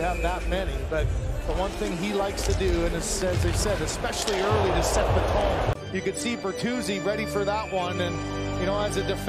have that many, but the one thing he likes to do, and as, they said, especially early to set the tone. You could see Bertuzzi ready for that one, and you know, as a defense.